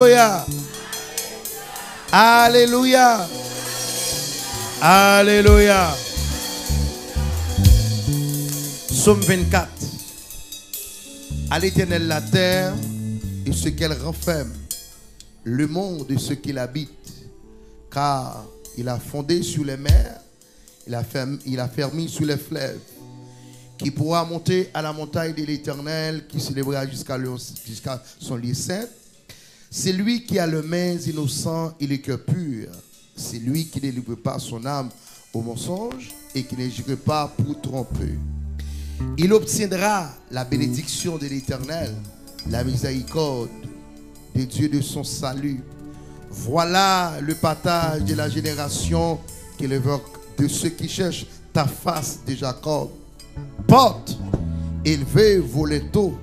Alléluia. Alléluia. Alléluia. Psaume 24. À l'éternel la terre et ce qu'elle renferme, le monde et ce qu'il habite, car il a fondé sur les mers, il a, fermé, sous les fleuves. Qui pourra monter à la montagne de l'éternel, qui s'élèvera jusqu'à jusqu'à son lieu saint. C'est lui qui a le mains innocent et le cœur pur. C'est lui qui ne livre pas son âme au mensonge et qui ne jure pas pour tromper. Il obtiendra la bénédiction de l'éternel, la miséricorde de Dieu de son salut. Voilà le partage de la génération de ceux qui cherchent ta face de Jacob. Porte, élevez vos létaux,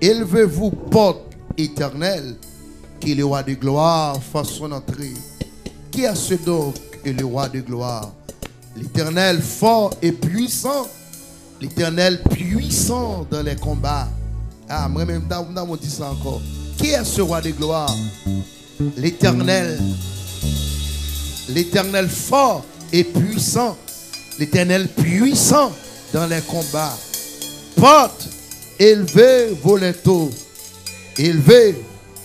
élevez-vous, porte éternelle, qui le roi de gloire fasse son entrée. Qui a ce donc est le roi de gloire? L'éternel fort et puissant, l'éternel puissant dans les combats. Ah, moi-même, on dit ça encore. Qui est ce roi de gloire? L'éternel. L'éternel fort et puissant. L'éternel puissant dans les combats. Porte, élevez vos létaux. Élevez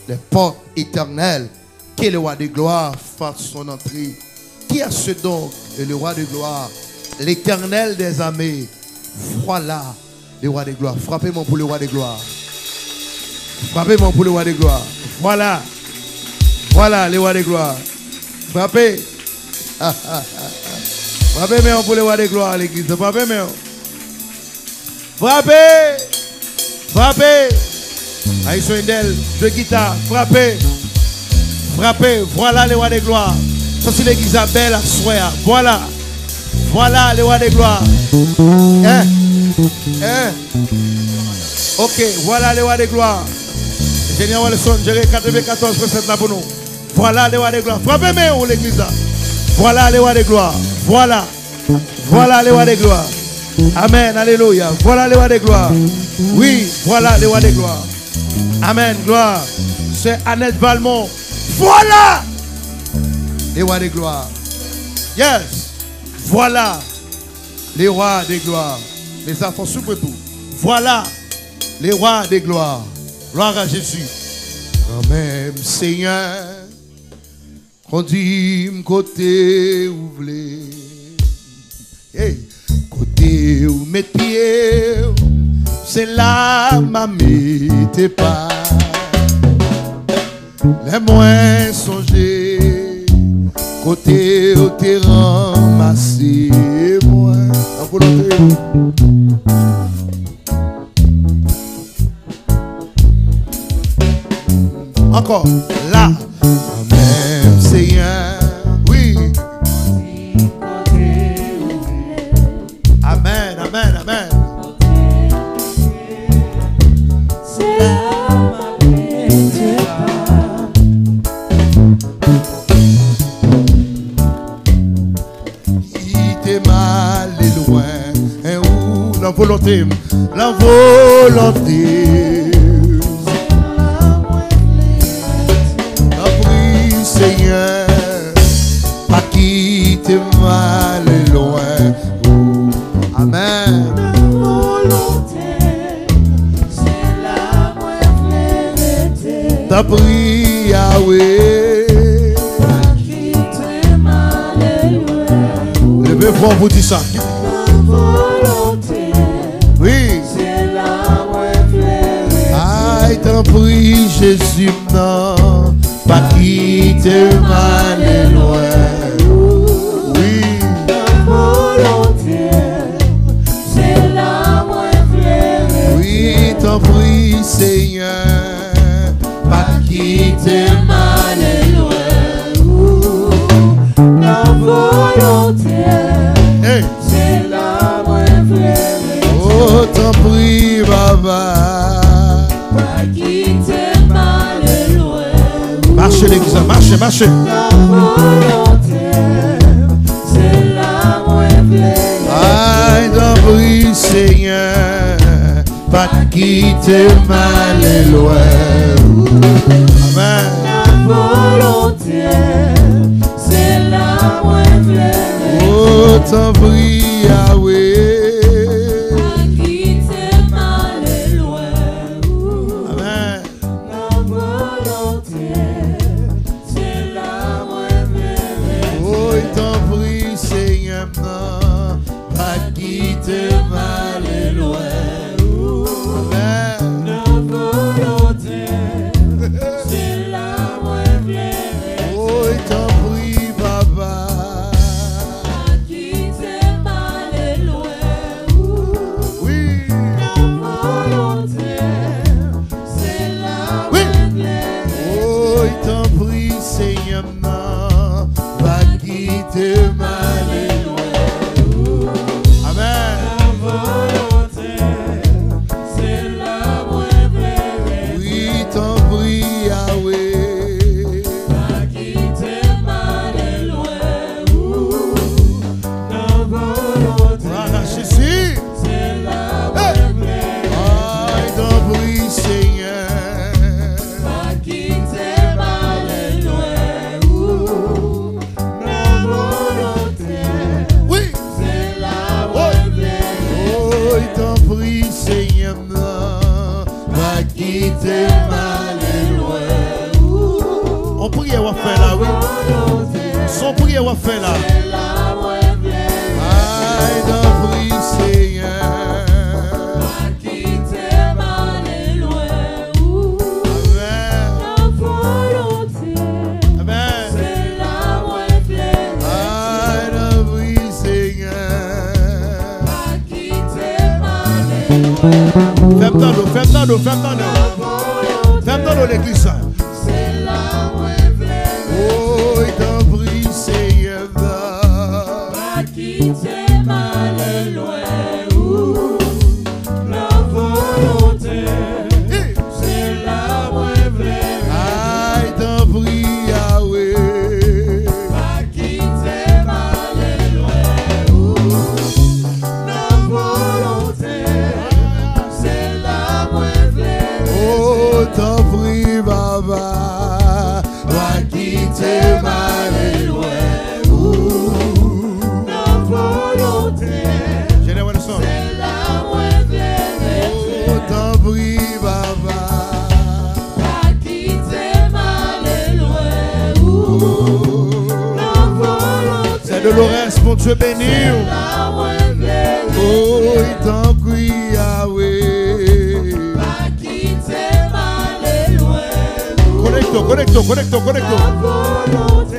les portes éternelles. Qui est le roi de gloire fasse son entrée. Qui a ce donc le roi de gloire? L'éternel des armées. Voilà le roi de gloire. Frappez-moi pour le roi de gloire. Frappez-moi pour le roi de gloire. Voilà. Voilà le roi de gloire. Frappez. Frappez-moi pour le roi de gloire, l'église. Frappez-moi. Frappez. Frappez. Aïsson Indel, de guitare. Frappez. Frappez. Voilà le roi de gloire. Ça, c'est l'église belle à soir. Voilà. Voilà le roi de gloire. Hein? Hein? Ok, voilà le roi de gloire. Génial Walson, j'ai 94% là pour nous. Voilà le roi de gloire. Frappez-moi l'église. Voilà le roi de gloire. Voilà. Voilà le roi de gloire. Amen. Alléluia. Voilà le roi de gloire. Oui, voilà le roi de gloire. Amen. Gloire. C'est Annette Valmont. Voilà les rois de gloire. Yes. Voilà les rois de gloire. Les enfants souffrent tout. Voilà les rois de gloire. Gloire à Jésus. Quand même, Seigneur, dit côté où. Hey. Côté où mes pieds, c'est là ma tes pas. Les moins songés, côté où t'es ramassé, moi, volonté. Encore, là, volonté, la volonté. La prie, Seigneur, pas quitter mal et loin. Oh, Amen. Ta prie, Yahweh. Levez-vous, vous dit ça. Pas C'est Dolores, mon Dieu béni. correcto, correcto, correcto.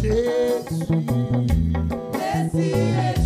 Jésus. Le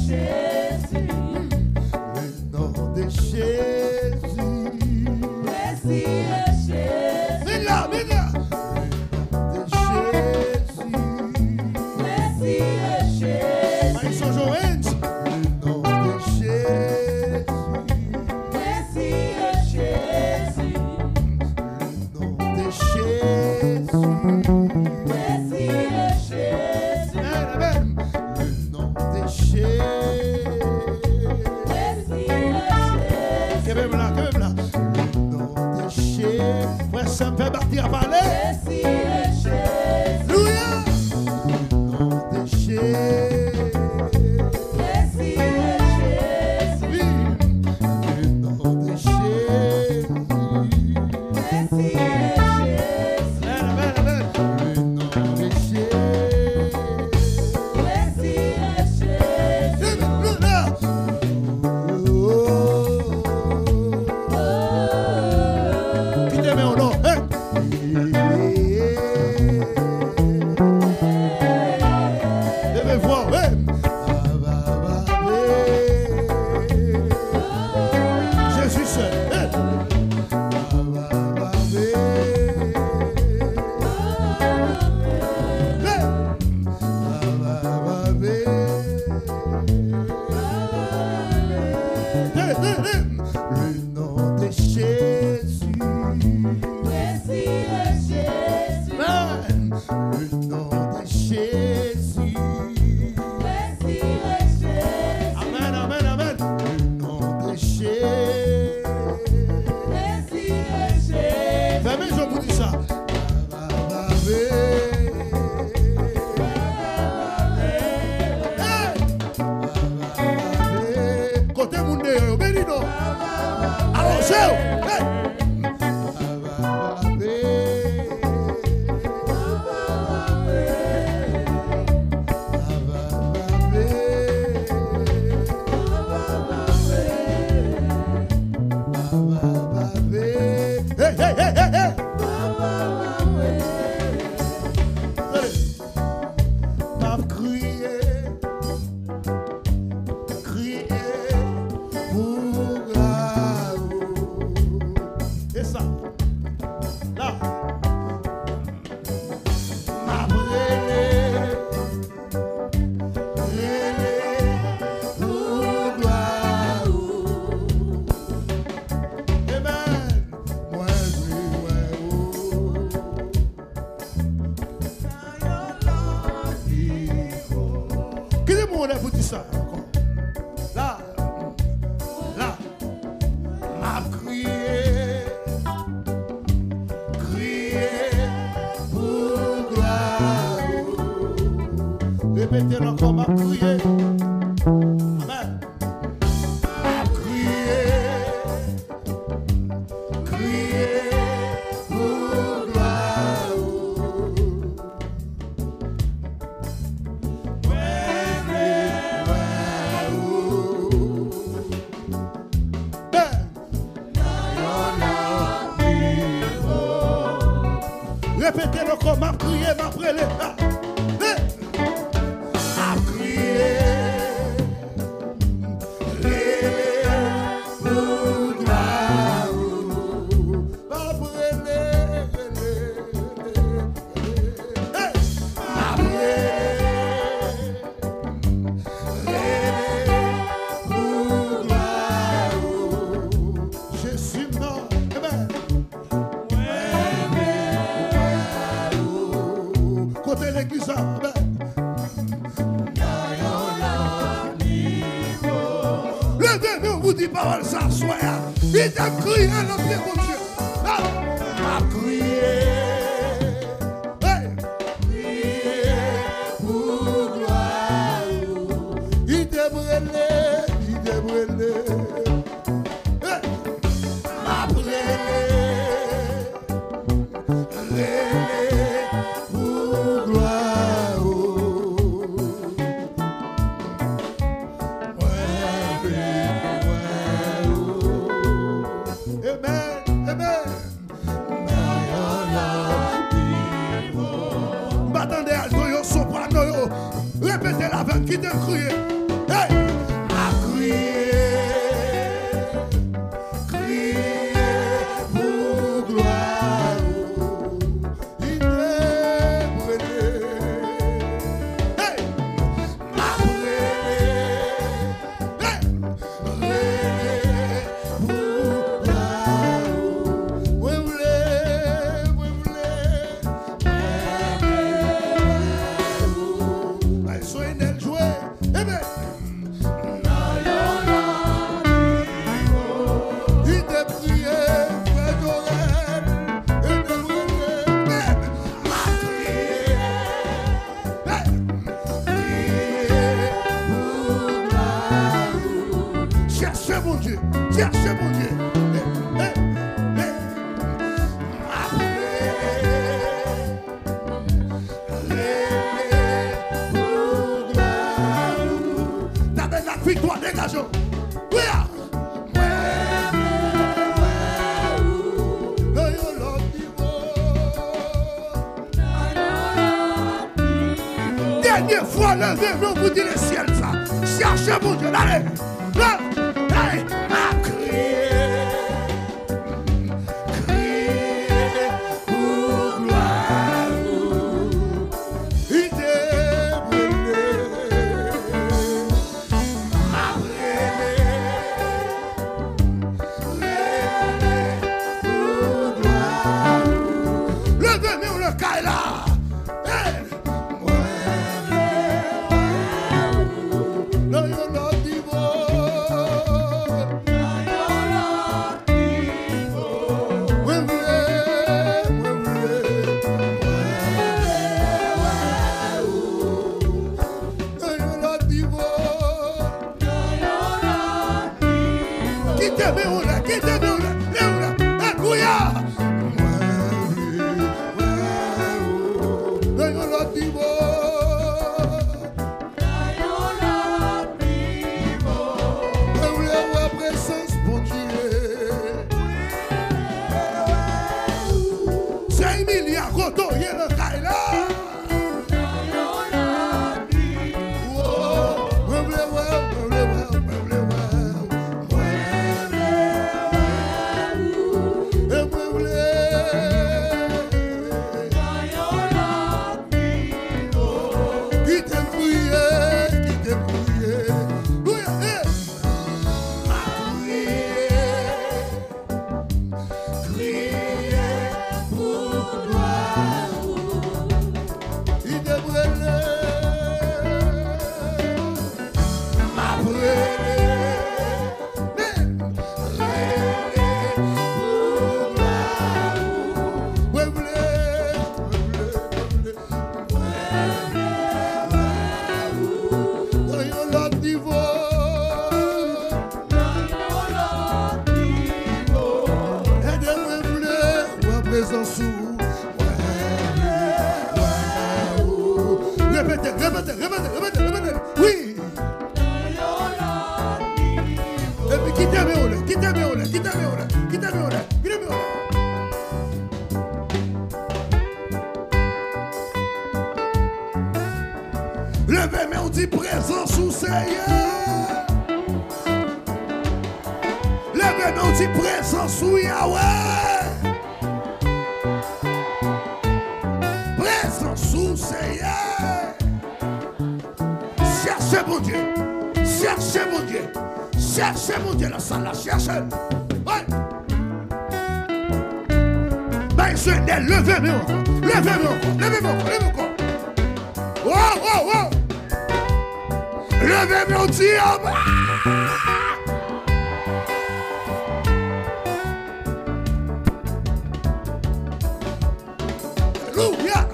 Alléluia.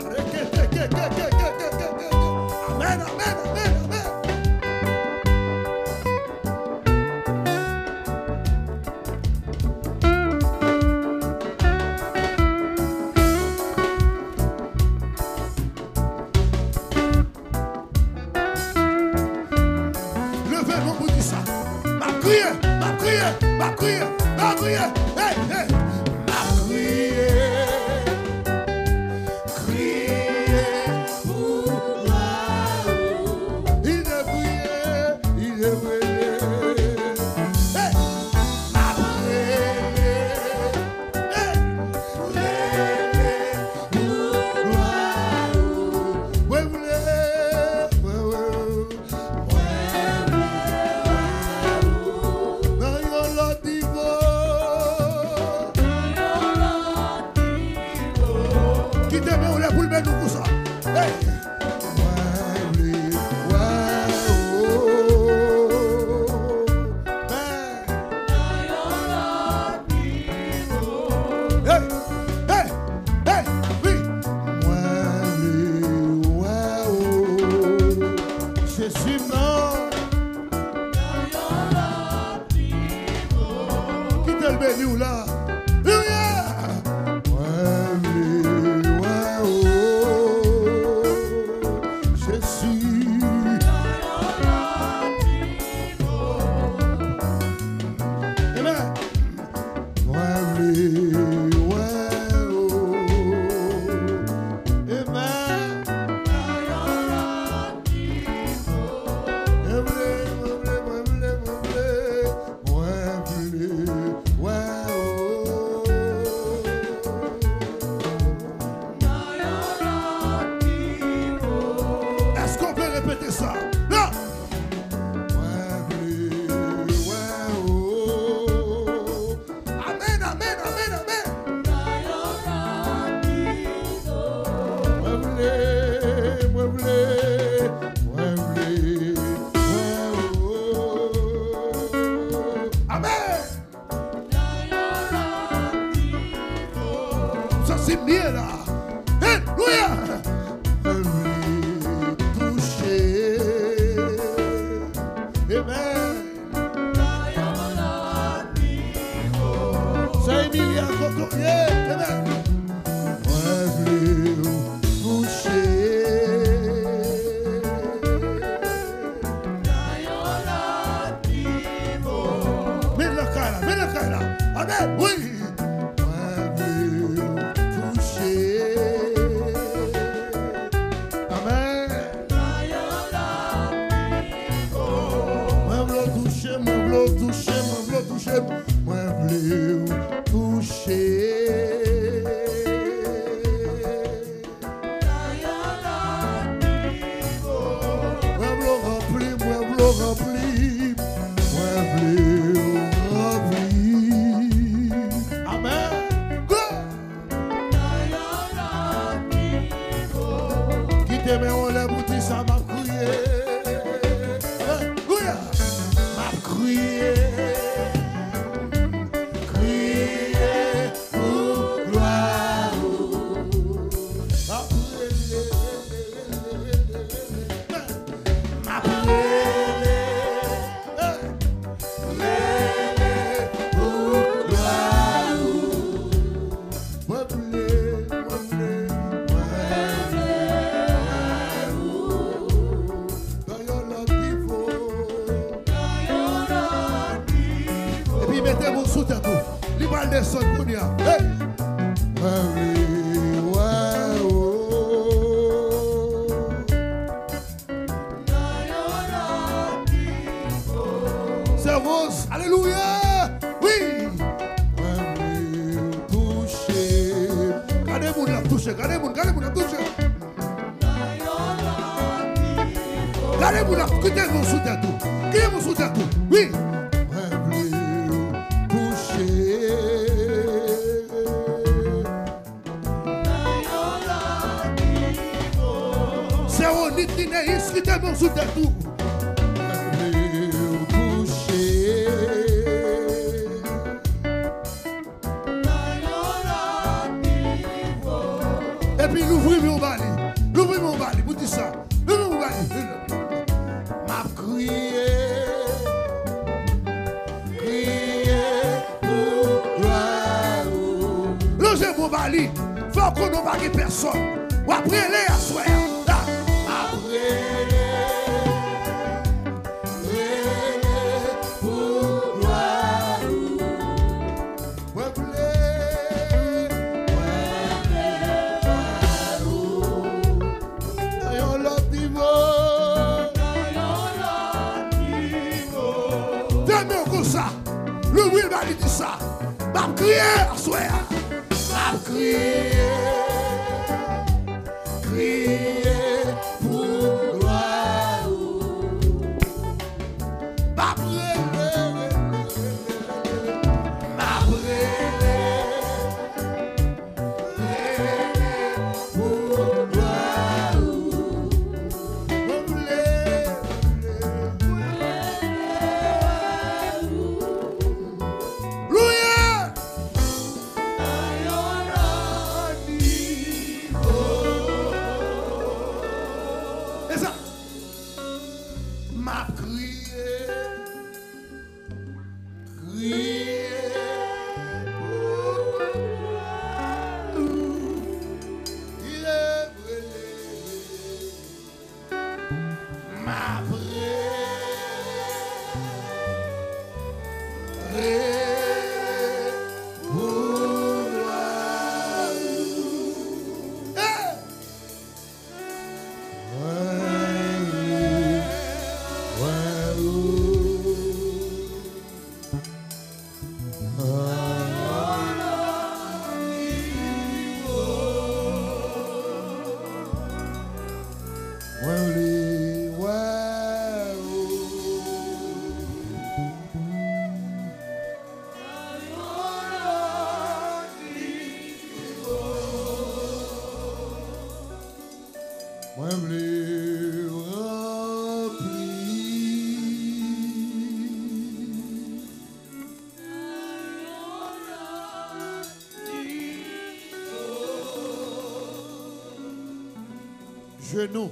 Genou.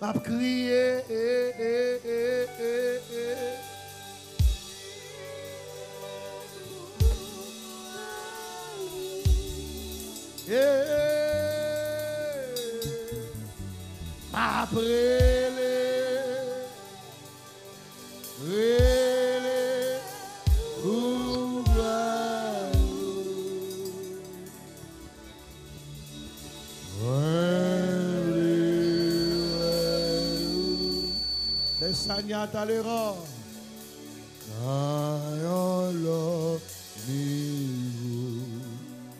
M'a crié. Eh, eh, eh, M'a talera.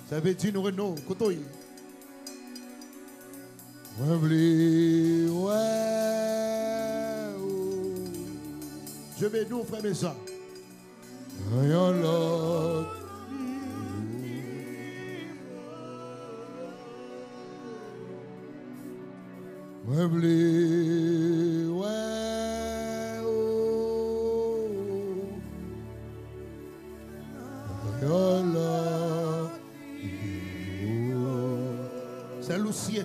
Ça veut dire nous Renault, Kotoy. Je vais nous frère ça.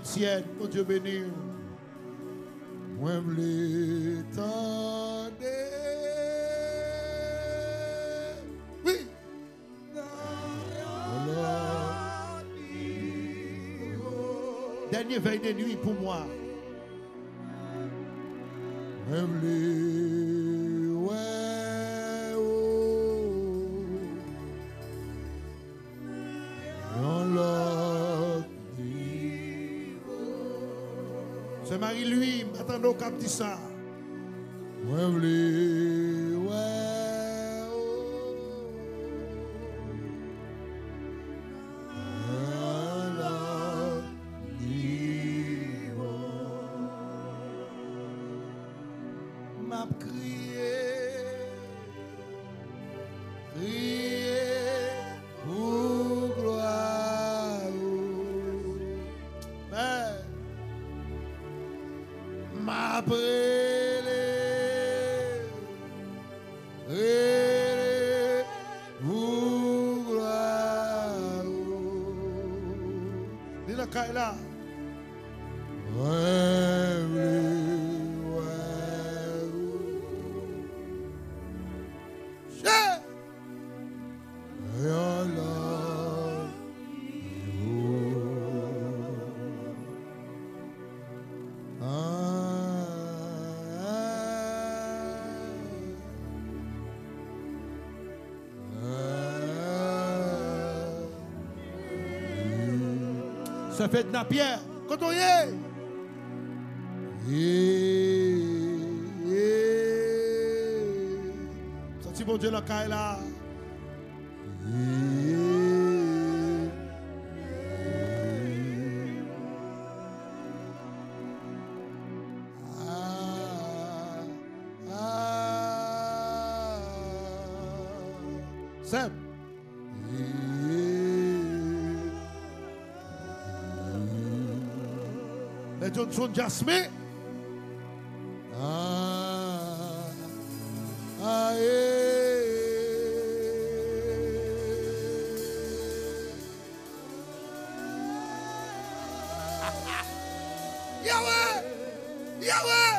Etienne, mon Dieu béni. Moi, me Oui. Dernier veille de nuit pour. Moi, Cap ça. Ça fait de la pierre. Quand on y est. Senti bon Dieu caille là. Johnson Jasmine. Ah, ah, eh. Yahweh! Yahweh!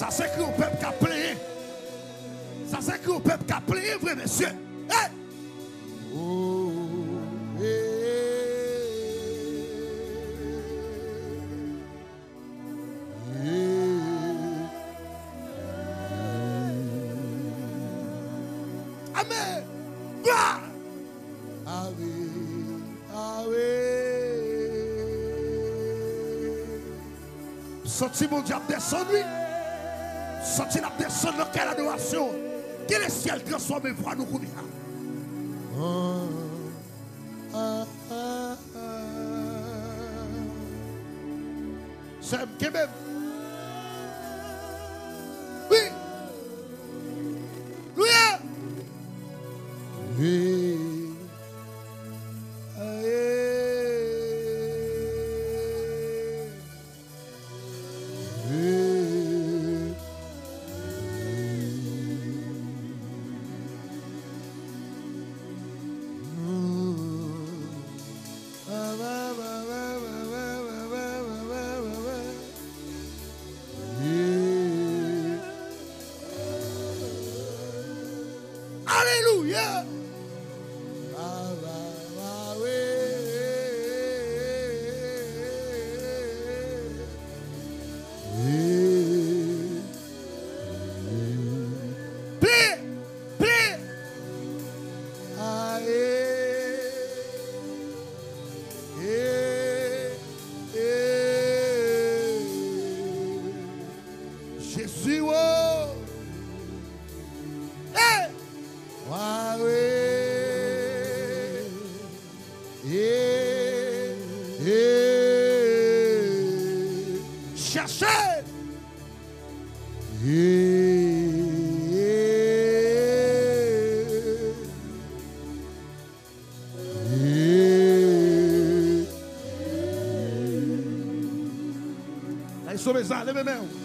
Ça s'écrit au peuple qui a plié. Ça s'écrit au peuple qui a plié, vrai monsieur. Hey! Oh, hey, hey. Amen. Gloire. Sorti mon diable descend lui. Senti la personne dans quelle adoration. Que le ciel transforme pour nous comme ça. C'est. coisada, meu irmão.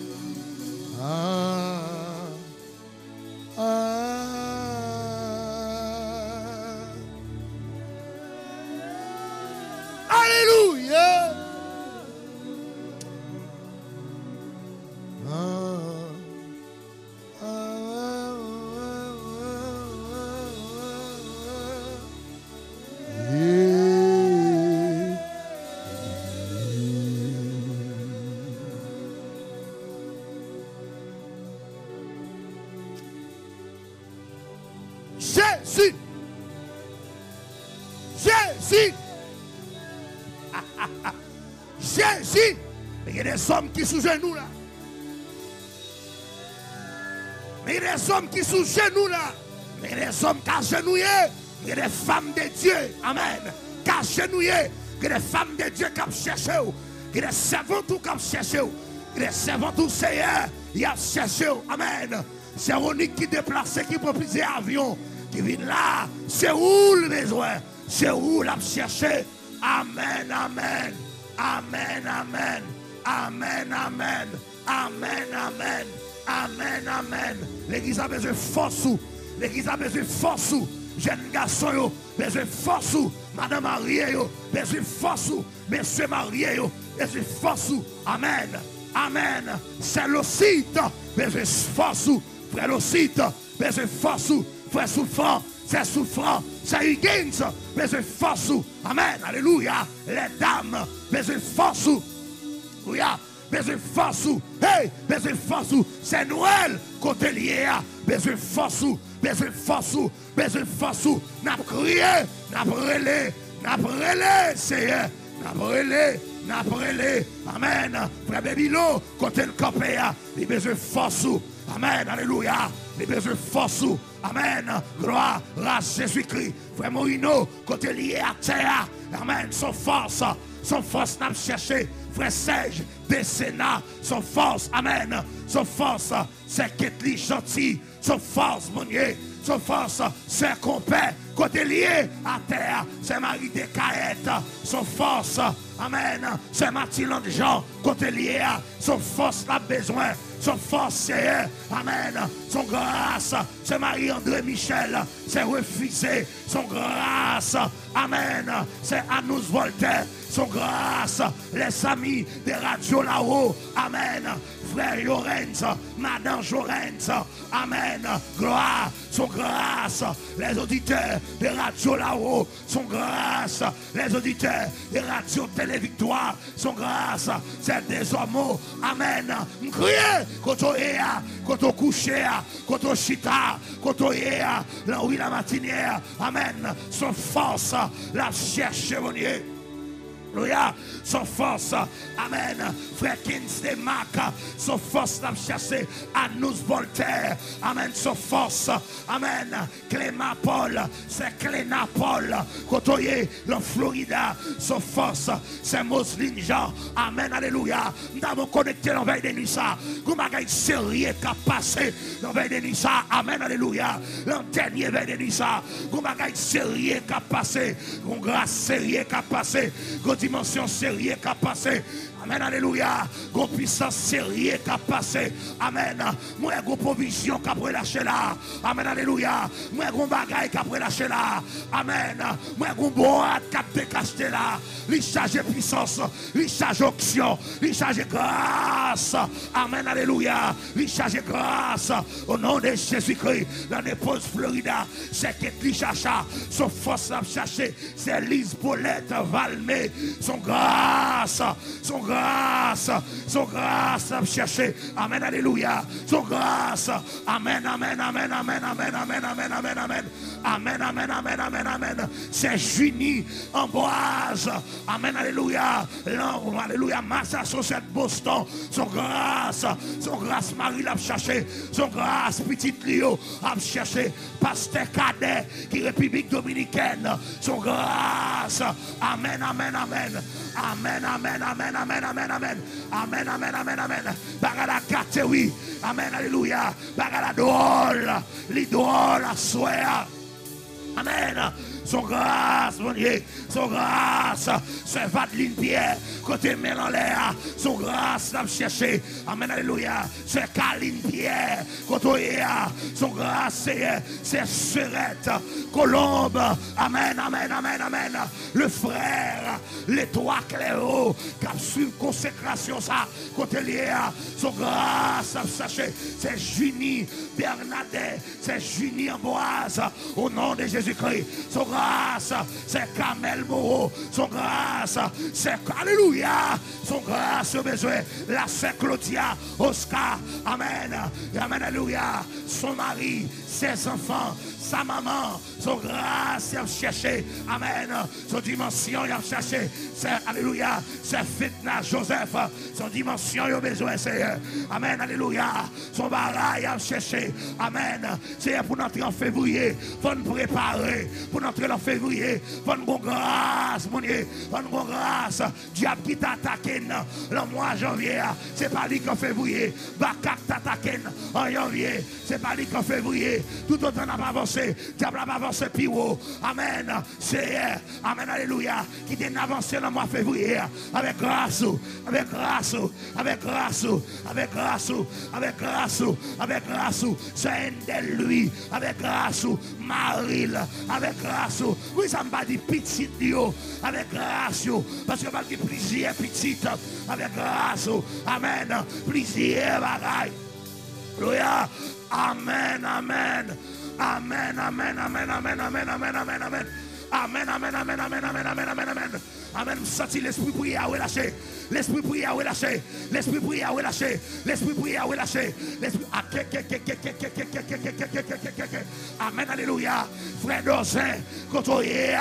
Sous genoux là. Mais des hommes qui sous genoux là. Mais des hommes qui agenouillés. A des femmes de Dieu. Amen. Qui agenouillés. A des femmes de Dieu qui ont cherché. A des servants tout qui ont cherché. A des servants tout Seigneur. Il a cherché. Amen. C'est Ronique qui déplace, qui propose avion. Qui vient là. C'est où le besoin? C'est où l'a cherché. Amen. Amen. Amen. Amen. Amen. Amen. Amen. Amen. Amen. Amen. L'église a besoin de force. L'église a besoin de force. Jeune garçon, yo, besoin de force. Madame mariée, yo, besoin de force. Monsieur marié, yo, besoin de force. Amen. Amen. C'est le site. Besoin de force. Frère le site. Besoin de force. Frère souffrant. C'est souffrant. C'est Higgins. Besoin de force. Amen. Alléluia. Les dames. Besoin de force. Alléluia. Besoin force. Hey, besoin force. C'est Noël. Côté lié. Besoin force. Besoin force. Besoin force. N'a crié. N'a brûlé. N'a brûlé. Seigneur. N'a brûlé. N'a brûlé. Amen. Frère Bébilo. Côté le campé. Il besoin force. Amen. Alléluia. Il besoin force. Amen. Gloire à Jésus-Christ. Frère Morino. Côté lié à terre. Amen. Son force. Son force n'a pas cherché. Frère Serge, des Sénats, son force, Amen. Son force, c'est Ketli gentil. Son force, mon Dieu. Son force, c'est compère. Côté lié à terre, c'est Marie Caettes. Son force, Amen. C'est Mathilde Jean. Côté lié à son force, l'a besoin. Son force, c'est Amen. Son grâce, c'est Marie-André Michel. C'est refusé. Son grâce, Amen. C'est Anous Voltaire. Son grâce, les amis des radios là-haut. Amen. frère Lorenz, madame Lorenz. Amen. Gloire, son grâce. Les auditeurs de Radio là-haut, son grâce. Les auditeurs de Radio Télévictoire, son grâce. C'est des hommes. Amen. Criez quand on est, quand on couche, quand on chita, quand on est, là la matinière. Amen. Son force, la cherche, mon. Alléluia. Son force. Amen. Frère Mac. Son force l'a cherché à nous Voltaire. Amen. Son force. Amen. Clément Paul. C'est Clément Paul. Le Florida. Son force. C'est Moslin Jean. Amen. Alléluia. Nous avons connecté dans veille de nuit ça. Vous m'avez sérieux qui a passé dans veille de nuit ça. Amen. Alléluia. L'an dernier veille de nuit ça. Vous m'avez sérieux qui a passé. Grâce sérieux qui a passé dimension sérieuse qui a passé. Amen, alléluia. Une puissance sérieuse qui a passé. Amen. Moi, une provision qui a relâché là. Amen, alléluia. Moi, une bagaille qui a relâché là. Amen. Moi, une boîte qui a là. Il puissance. Il option. Il grâce. Amen, alléluia. Il grâce. Au nom de Jésus-Christ, dans l'épouse Florida, c'est que qui cherche son force à chercher. C'est Lise Valmé. Son grâce. Son grâce grâce, son grâce à chercher. Amen, alléluia. Son grâce. Amen, amen, amen, amen, amen, amen, amen, amen, amen. Amen, amen, amen, amen, amen. C'est Junie Amboise. Amen, alléluia. Alléluia. Massa cette Boston. Son grâce. Son grâce, Marie l'a cherché. Son grâce, petite Lio a cherché. Pasteur Cadet, qui République Dominicaine. Son grâce. Amen, amen, amen. Amen, amen, amen, amen, amen, amen. Amen, amen, amen, amen. Par la carte, oui. Amen, alléluia. Par la doule, l'idole, la soeur. Amen. Son grâce, mon Dieu. Son grâce. C'est Vadeline Pierre. Côté mène en l'air. Son grâce, l'a cherché. Amen. Alléluia. C'est Kaline Pierre. Côté Son grâce, c'est Serette. Colombe. Amen, amen, amen, amen. Le frère. Les trois a su consécration ça. Côté Son grâce, sachez. C'est Junie Bernadette. C'est Junie Amboise. Au nom de Jésus-Christ. Son grâce, c'est Kamel Moreau. Son grâce, c'est Alléluia. Son grâce, besoin. La Saint Claudia, Oscar. Amen. Amen. Alléluia. Son mari, ses enfants, sa maman, son grâce, il a cherché. Amen. Son dimension, il a cherché. Alléluia, c'est fitna Joseph. Son dimension, il a besoin, Seigneur. Amen. Alléluia. Son barrage, il a cherché. Amen. C'est pour entrer en février. Faut nous préparer. Pour entrer en février. Faut nous grâce, mon Dieu. Faut nous grâce. Diable qui t'attaque le mois janvier. C'est pas lui qu'en février. Bakak t'attaque en janvier. C'est pas lui qu'en février. Tout autant n'a pas avancé. Diable n'a pas avancé plus. Amen. C'est, Amen. Alléluia. Qui t'a avancé dans le mois février. Avec grâce. Avec grâce. Avec grâce. Avec grâce. Avec grâce. Avec grâce. C'est de lui. Avec grâce. Maril. Avec grâce. Oui, ça m'a dit petit Dieu. Avec grâce. Parce que m'a dit plaisir petit. Avec grâce. Amen. Plaisir bagaille. Alléluia. Amen, amen. Amen, amen, amen, amen, amen, amen, amen, amen. Amen, amen, amen, amen, amen, amen, amen, amen. Amen. Senti l'esprit prier à relâcher. L'esprit prière relâché. L'esprit prière relâché. L'esprit prière relâché. L'esprit. Amen. Alléluia. Frère d'Osin, côtoyer.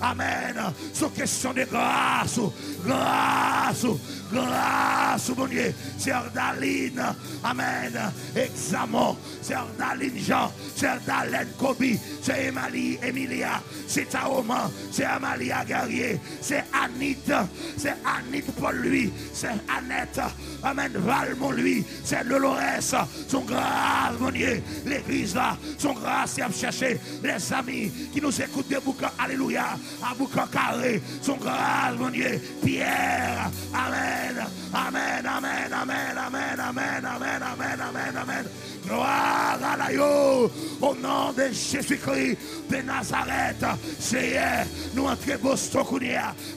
Amen. C'est question de grâce. Grâce. Grâce, mon Dieu. Sœur Daline. Amen. Examen. Sœur Daline Jean. Sœur Daline Kobi. Sœur Emilie. Emilia. C'est Taoman. C'est Amalia Guerrier. C'est Anit. C'est Anit Paul lui. C'est Annette. Amen. Valmont lui. C'est Dolores. Son grâce, mon Dieu. L'église là. Son grâce, il a cherché les amis qui nous écoutent de boucan. Alléluia. À boucan carré. Son grâce, mon Dieu. Pierre. Amen. Amen. Amen. Amen. Amen. Amen. Amen. Amen. Amen. Amen. Gloire. là, yo. Au nom de Jésus-Christ de Nazareth, Seigneur, nous entrons Boston,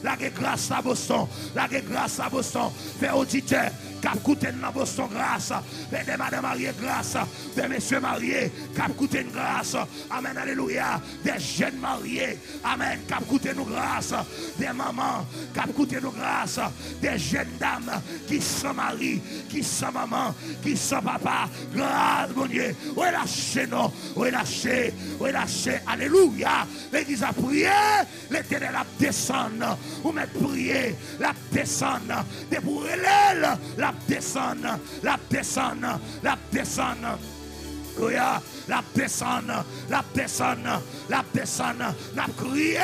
la grâce à Boston, la grâce à Boston, faire auditeur, cap coûté Boston grâce, des madame mariées grâce, des messieurs mariés, cap coûté grâce, Amen, Alléluia, des jeunes mariés, Amen, cap coûté nous grâce, des mamans, cap coûté nous grâce, des jeunes dames qui sont mariées, qui sont maman, qui sont papa, grâce, mon Dieu, lâché, non, est lâché, Alléluia, l'église a prié, l'éternel a descendu, ou mettre prier, la descendre, des l'aile, la descendre, la descendre, la descendre. La personne, la personne, la personne, n'a crié,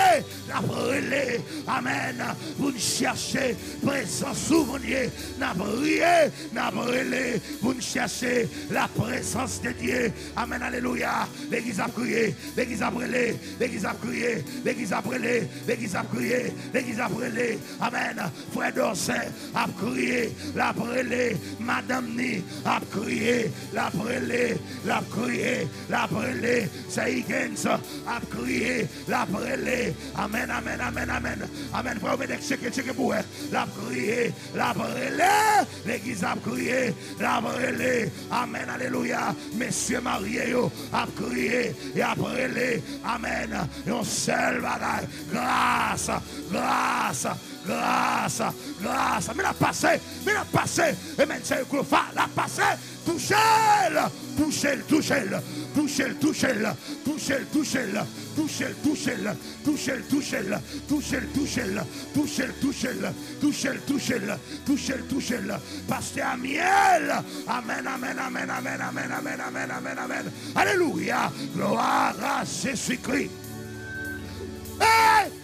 n'a brûlé. Amen. Vous ne cherchez présence souvenir, n'a prié, n'a brûlé. Vous ne cherchez la présence de Dieu. Amen. Alléluia. L'église a crié, l'église a brûlé, l'église a crié, l'église a brûlé, l'église a crié, l'église a brûlé. Amen. Frère d'Orsay a crié, l'a brûlé. Madame Ni a crié, l'a brûlé, l'a crié la brûlée, c'est Higgins a crié, la brûlée. Amen, amen, amen, amen. Amen, frère Obédek, checker, checker pour La prié, la brûlée. L'église a crié, la brûlée. Amen, alléluia. Messieurs mariés, a crié et a brûlé. Amen. Et on seul bagaille. Grâce, grâce, grâce, grâce. Mais la passé, mais la passé. Amen, c'est le la passé. Touchez-le, touchez-le, touchez-le touchez-le, touchez-le, touchez-le, touchez-le, touchez-le, touchez-le, touchez-le, touchez-le, touchez-le, touchez-le, touchez-le, touchez-le, touchez-le, touchez-le, touchez-le, touchez-le, pasteur Amiel, amen, amen, amen, amen, amen, amen, amen, amen, amen, alléluia, gloire à Jésus-Christ.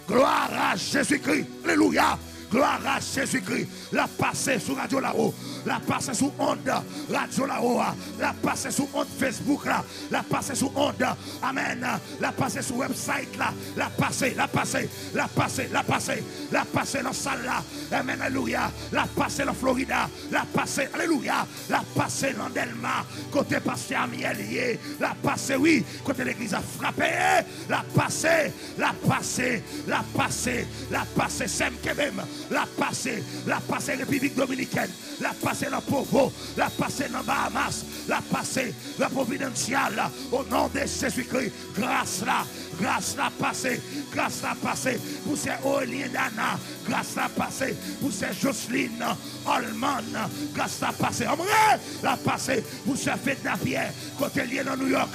Gloire à Jésus-Christ. Alléluia. Gloire à Jésus-Christ. La passé sur Radio là-haut. La passé sur Onde. Radio là-haut. La passé sur Onde Facebook. La passé sur Onde. Amen. La passé sur website là. La passé, la passé, la passé, la passé. La passé dans salle là. Amen. Alléluia. La passé dans Florida. La passé. Alléluia. La passé dans Delma. Côté pasteur Amielier. La passé, oui. Côté l'église a frappé. La passé. La passé. La passé. La passé. Sem même la passé, la passé République Dominicaine, la passé dans Povo, la passé dans Bahamas, la passé la Providentiale, au nom de Jésus-Christ, grâce là, grâce la passé, grâce la passé, pour ces Aurélien Dana, grâce la passé, pour ces Jocelyne Holman, grâce la passé, la passé, pour ces Fête Pierre, côté lié dans New York,